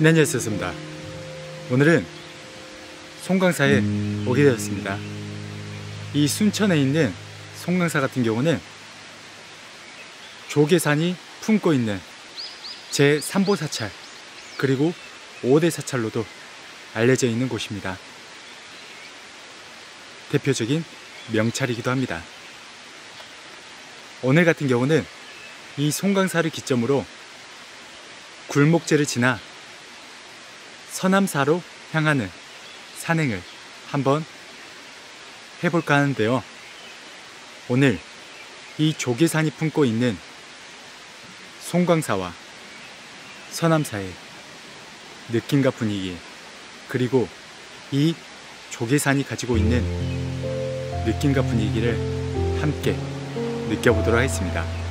네, 안녕하셨습니다. 오늘은 송강사에 오게 되었습니다. 이 순천에 있는 송강사 같은 경우는 조계산이 품고 있는 제 3보 사찰 그리고 5대 사찰로도 알려져 있는 곳입니다. 대표적인 명찰이기도 합니다. 오늘 같은 경우는 이 송강사를 기점으로 굴목재를 지나 서남사로 향하는 산행을 한번 해볼까 하는데요. 오늘 이 조계산이 품고 있는 송광사와 서남사의 느낌과 분위기 그리고 이 조계산이 가지고 있는 느낌과 분위기를 함께 느껴보도록 하겠습니다.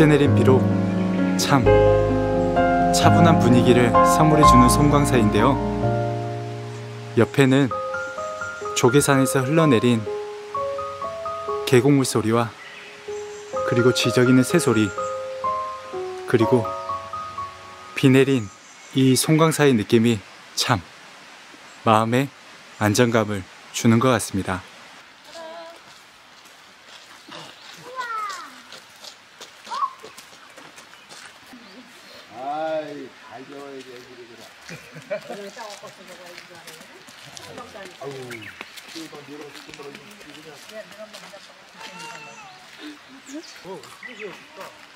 어제 내린 비로 참 차분한 분위기를 선물해주는 송광사인데요. 옆에는 조계산에서 흘러내린 계곡물 소리와 그리고 지저귀는 새소리 그리고 비 내린 이 송광사의 느낌이 참 마음에 안정감을 주는 것 같습니다. 아유, 어, 이거 내가 지금 말하는 거 그냥. 어, 무슨 소리야, 진짜.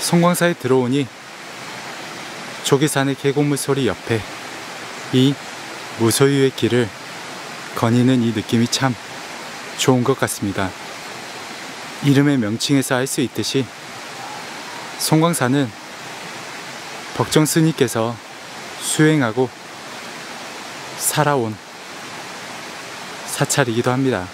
송광사에 들어오니 조계산의 계곡물 소리 옆에 이 무소유의 길을 거니는 이 느낌이 참 좋은 것 같습니다. 이름의 명칭에서 알 수 있듯이 송광사는 법정 스님께서 수행하고 살아온 사찰이기도 합니다.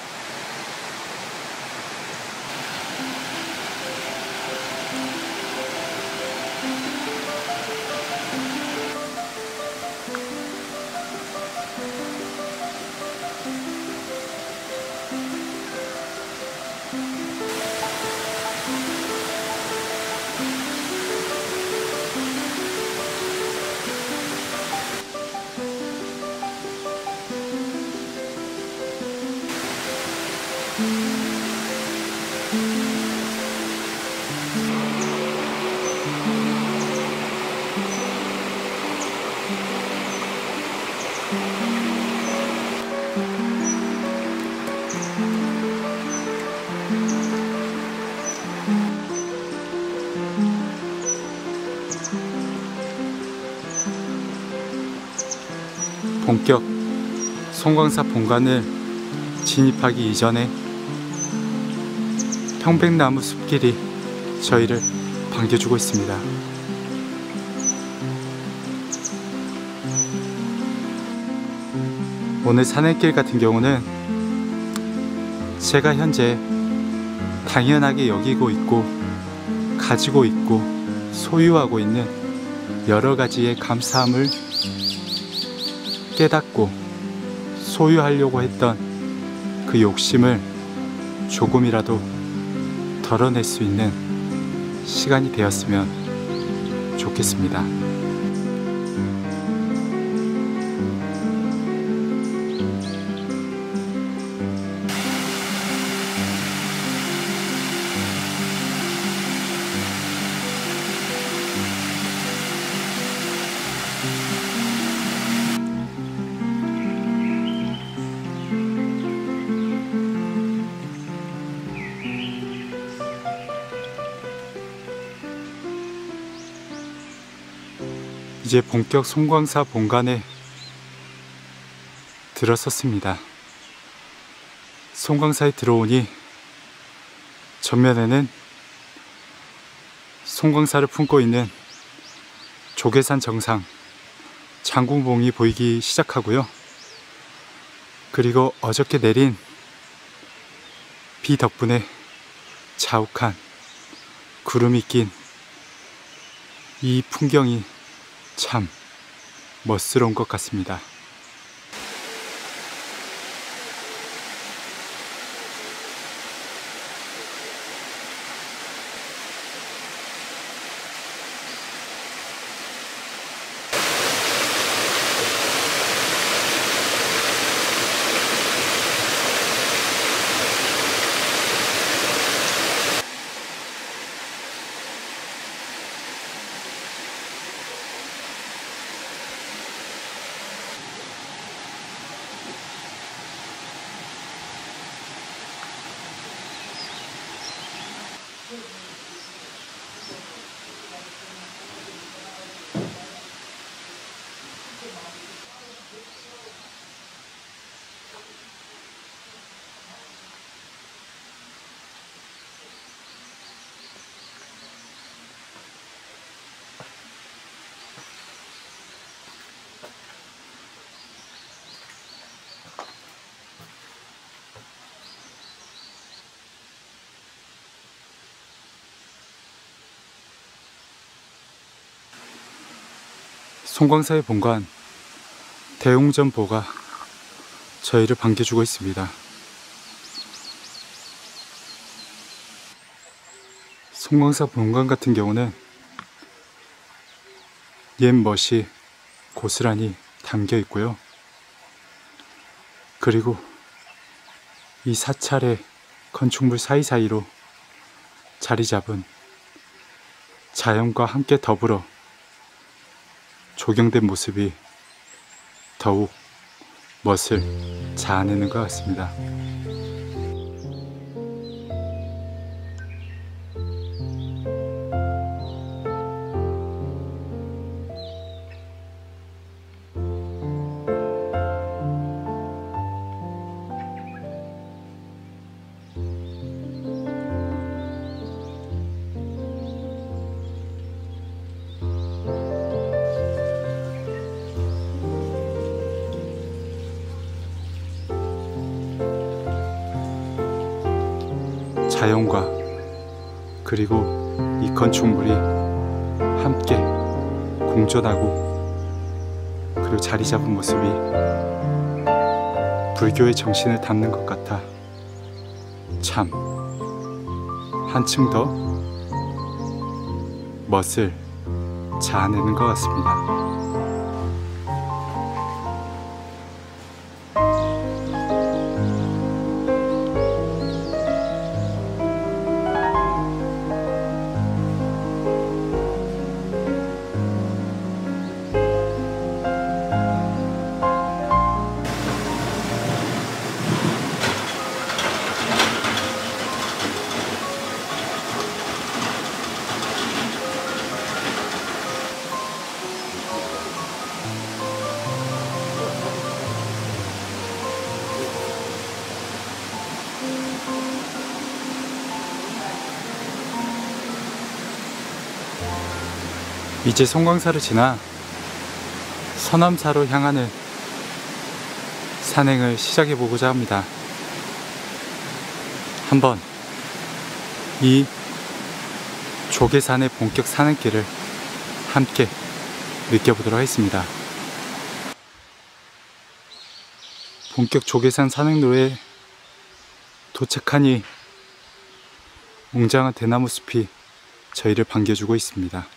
본격 송광사 본관을 진입하기 이전에 형백나무 숲길이 저희를 반겨주고 있습니다. 오늘 산행길 같은 경우는 제가 현재 당연하게 여기고 있고 가지고 있고 소유하고 있는 여러 가지의 감사함을 깨닫고 소유하려고 했던 그 욕심을 조금이라도 덜어낼 수 있는 시간이 되었으면 좋겠습니다. 이제 본격 송광사 본관에 들어섰습니다. 송광사에 들어오니 전면에는 송광사를 품고 있는 조계산 정상 장궁봉이 보이기 시작하고요. 그리고 어저께 내린 비 덕분에 자욱한 구름이 낀 이 풍경이 참 멋스러운 것 같습니다. 송광사의 본관 대웅전보가 저희를 반겨주고 있습니다. 송광사 본관 같은 경우는 옛 멋이 고스란히 담겨 있고요. 그리고 이 사찰의 건축물 사이사이로 자리 잡은 자연과 함께 더불어 조경된 모습이 더욱 멋을 자아내는 것 같습니다. 자연과 그리고 이 건축물이 함께 공존하고 그리고 자리 잡은 모습이 불교의 정신을 담는 것 같아 참 한층 더 멋을 자아내는 것 같습니다. 이제 송광사를 지나 서남사로 향하는 산행을 시작해 보고자 합니다. 한번 이 조계산의 본격 산행길을 함께 느껴보도록 하겠습니다. 본격 조계산 산행로에 도착하니 웅장한 대나무 숲이 저희를 반겨주고 있습니다.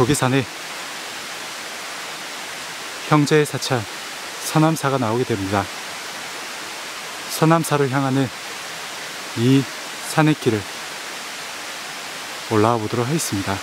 조기산에 형제의 사찰 서남사가 나오게 됩니다. 서남사를 향하는 이 산의 길을 올라와 보도록 하겠습니다.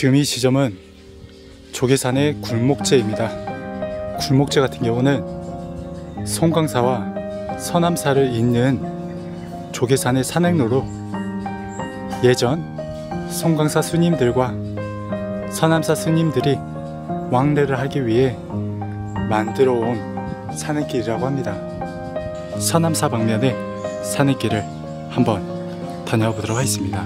지금 이 지점은 조계산의 굴목재입니다. 굴목재 같은 경우는 송강사와 서남사를 잇는 조계산의 산행로로 예전 송강사 스님들과 서남사 스님들이 왕래를 하기 위해 만들어 온 산행길이라고 합니다. 서남사 방면의 산행길을 한번 다녀와 보도록 하겠습니다.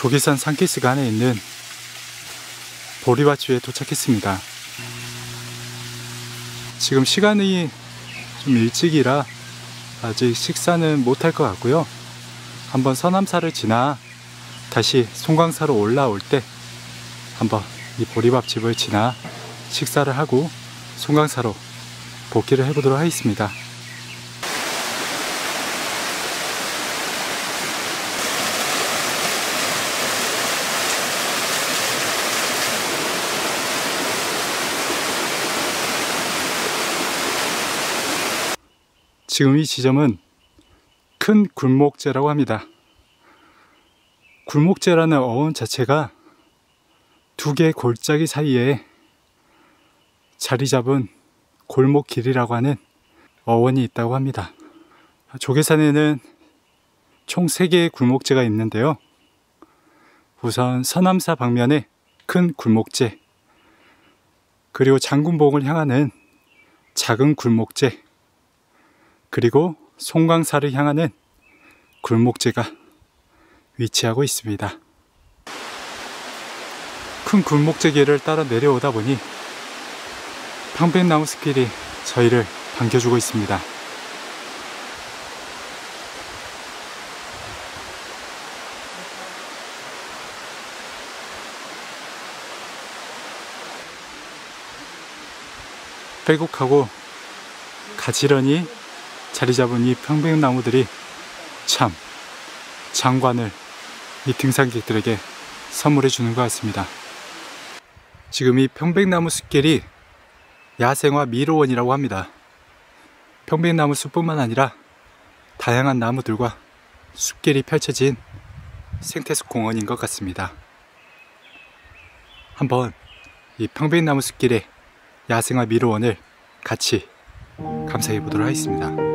조계산 산키스가 안에 있는 보리밭집에 도착했습니다. 지금 시간이 좀 일찍이라 아직 식사는 못할 것 같고요. 한번 서남사를 지나 다시 송광사로 올라올 때 한번 이 보리밥집을 지나 식사를 하고 송광사로 복귀를 해보도록 하겠습니다. 지금 이 지점은 큰 굴목재라고 합니다. 굴목재라는 어원 자체가 두 개의 골짜기 사이에 자리 잡은 골목길이라고 하는 어원이 있다고 합니다. 조계산에는 총 3개의 굴목재가 있는데요. 우선 서남사 방면에 큰 굴목재, 그리고 장군봉을 향하는 작은 굴목재, 그리고 송광사를 향하는 굴목재가 위치하고 있습니다. 큰 굴목재 길을 따라 내려오다 보니 평백나무 숲길이 저희를 반겨주고 있습니다. 빼곡하고 가지런히 자리 잡은 이 평백나무들이 참 장관을 이 등산객들에게 선물해 주는 것 같습니다. 지금 이 평백나무 숲길이 야생화 미로원이라고 합니다. 평백나무 숲뿐만 아니라 다양한 나무들과 숲길이 펼쳐진 생태숲 공원인 것 같습니다. 한번 이 평백나무 숲길의 야생화 미로원을 같이 감상해 보도록 하겠습니다.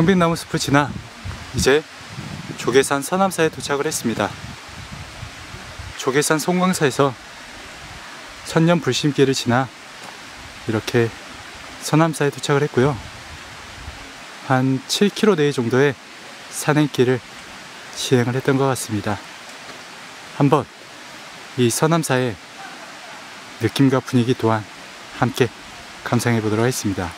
평빛나무 숲을 지나 이제 조계산 서남사에 도착을 했습니다. 조계산 송광사에서 천년 불심길을 지나 이렇게 서남사에 도착을 했고요. 한 7km 내외 정도의 산행길을 시행을 했던 것 같습니다. 한번 이 서남사의 느낌과 분위기 또한 함께 감상해 보도록 하겠습니다.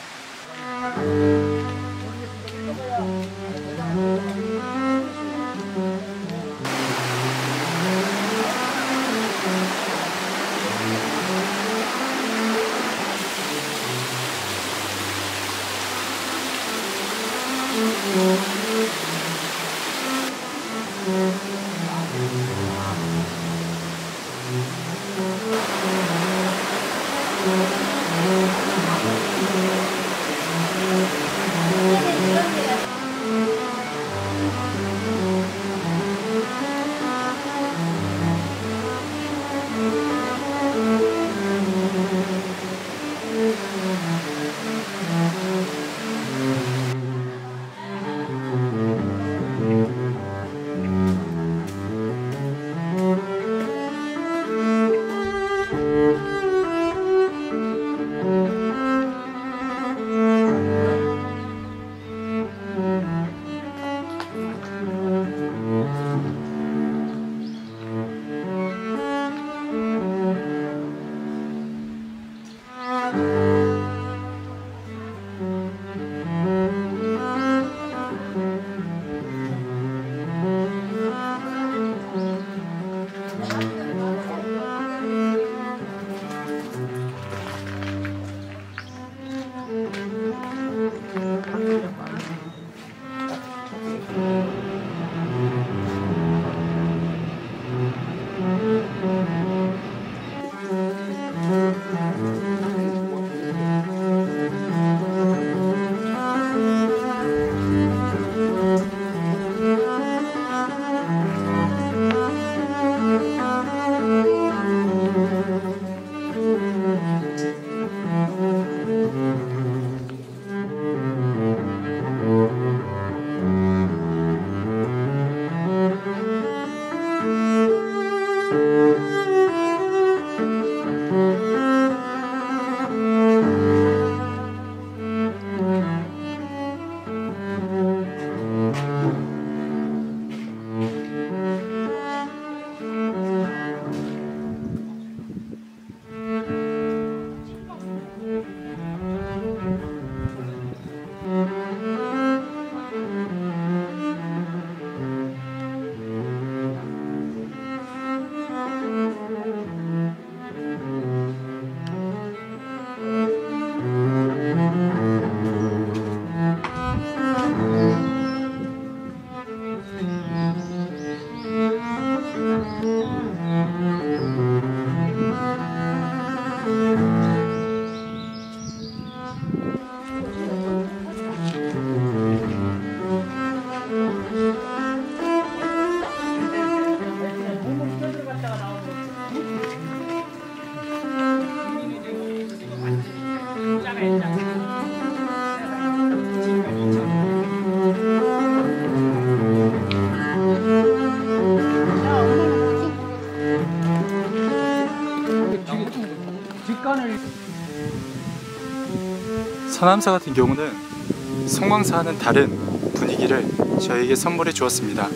서남사 같은 경우는 성광사와는 다른 분위기를 저에게 선물해 주었습니다.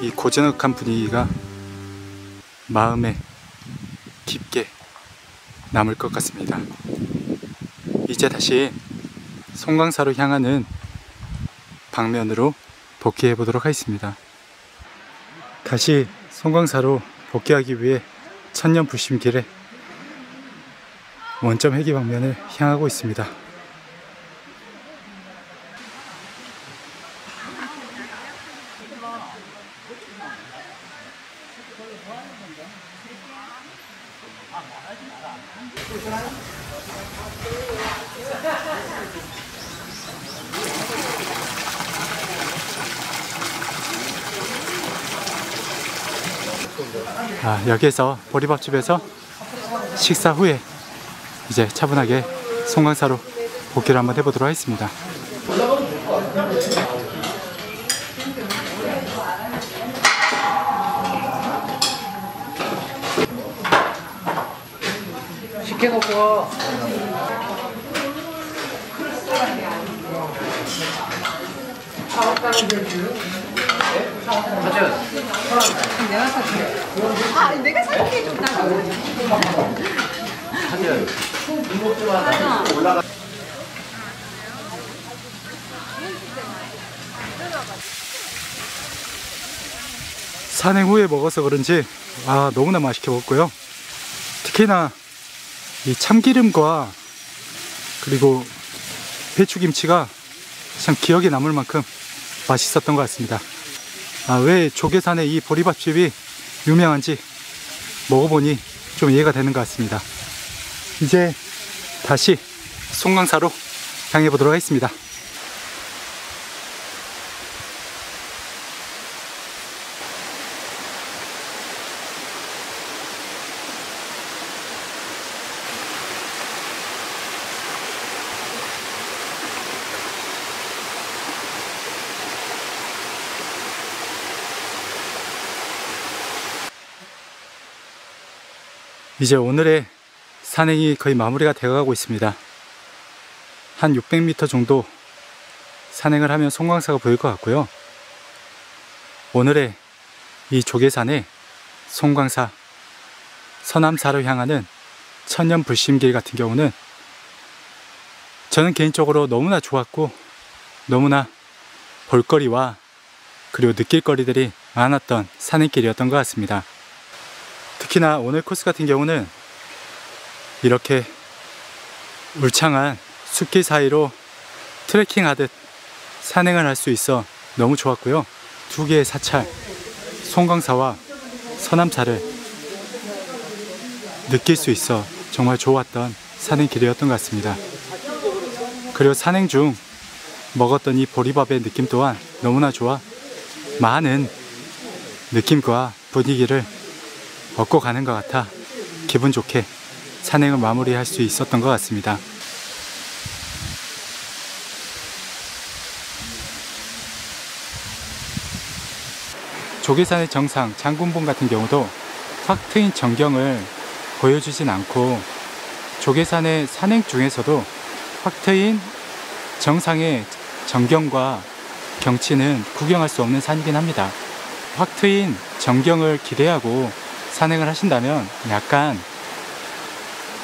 이 고즈넉한 분위기가 마음에 깊게 남을 것 같습니다. 이제 다시 송광사로 향하는 방면으로 복귀해 보도록 하겠습니다. 다시 송광사로 복귀하기 위해 천년 불심길에 원점 회기 방면을 향하고 있습니다. 아, 여기에서 보리밥집에서 식사 후에 이제 차분하게 송강사로 복귀를 한번 해보도록 하겠습니다. 산행 후에 먹어서 그런지 아 너무나 맛있게 먹고요. 특히나 이 참기름과 그리고 배추김치가 참 기억에 남을 만큼 맛있었던 것 같습니다. 아, 왜 조계산의 이 보리밥집이 유명한지 먹어보니 좀 이해가 되는 것 같습니다. 이제 다시 송강사로 향해 보도록 하겠습니다. 이제 오늘의 산행이 거의 마무리가 되어가고 있습니다. 한 600m 정도 산행을 하면 송광사가 보일 것 같고요. 오늘의 이 조계산의 송광사 서남사로 향하는 천년 불심길 같은 경우는 저는 개인적으로 너무나 좋았고 너무나 볼거리와 그리고 느낄 거리들이 많았던 산행길이었던 것 같습니다. 특히나 오늘 코스 같은 경우는 이렇게 울창한 숲길 사이로 트레킹 하듯 산행을 할 수 있어 너무 좋았고요. 두 개의 사찰, 송강사와 서남사를 느낄 수 있어 정말 좋았던 산행 길이었던 것 같습니다. 그리고 산행 중 먹었던 이 보리밥의 느낌 또한 너무나 좋아 많은 느낌과 분위기를 얻고 가는 것 같아 기분 좋게 산행을 마무리할 수 있었던 것 같습니다. 조계산의 정상 장군봉 같은 경우도 확 트인 전경을 보여주진 않고 조계산의 산행 중에서도 확 트인 정상의 전경과 경치는 구경할 수 없는 산이긴 합니다. 확 트인 전경을 기대하고 산행을 하신다면 약간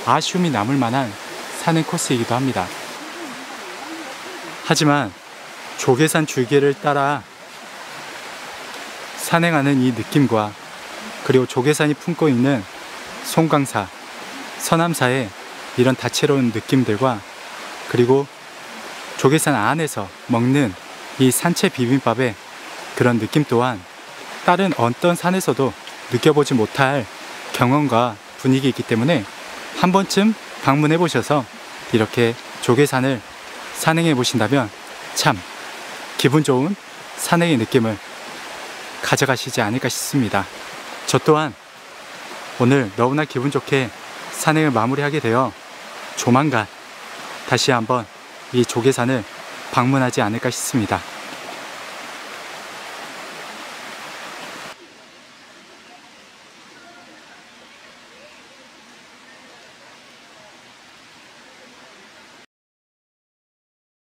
아쉬움이 남을 만한 산행 코스이기도 합니다. 하지만 조계산 줄기를 따라 산행하는 이 느낌과 그리고 조계산이 품고 있는 송강사, 서남사의 이런 다채로운 느낌들과 그리고 조계산 안에서 먹는 이 산채 비빔밥의 그런 느낌 또한 다른 어떤 산에서도 느껴보지 못할 경험과 분위기이기 때문에 한 번쯤 방문해 보셔서 이렇게 조계산을 산행해 보신다면 참 기분 좋은 산행의 느낌을 가져가시지 않을까 싶습니다. 저 또한 오늘 너무나 기분 좋게 산행을 마무리하게 되어 조만간 다시 한번 이 조계산을 방문하지 않을까 싶습니다.